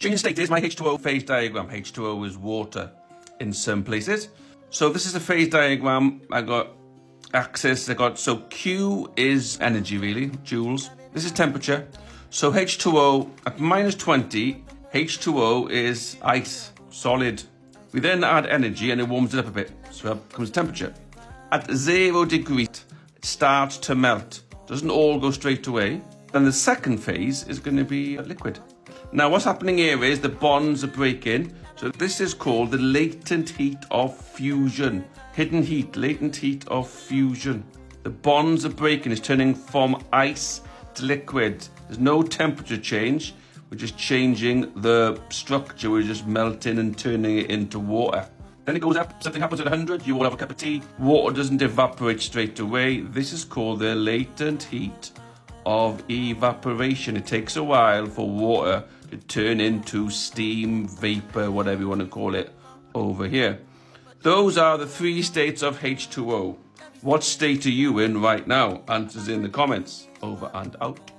Changing state is my H2O phase diagram. H2O is water in some places. So this is a phase diagram. I got axis. I got so Q is energy really, joules. This is temperature. So H2O at minus 20, H2O is ice, solid. We then add energy and it warms it up a bit. So up comes temperature. At zero degrees, it starts to melt. Doesn't all go straight away. Then the second phase is going to be liquid. Now what's happening here is the bonds are breaking. So this is called the latent heat of fusion. Hidden heat, latent heat of fusion. The bonds are breaking, it's turning from ice to liquid. There's no temperature change. We're just changing the structure. We're just melting and turning it into water. Then it goes up, something happens at 100, you all have a cup of tea. Water doesn't evaporate straight away. This is called the latent heat of evaporation. It takes a while for water to turn into steam, vapor, whatever you want to call it, over here. Those are the three states of H2O. What state are you in right now? Answers in the comments. Over and out.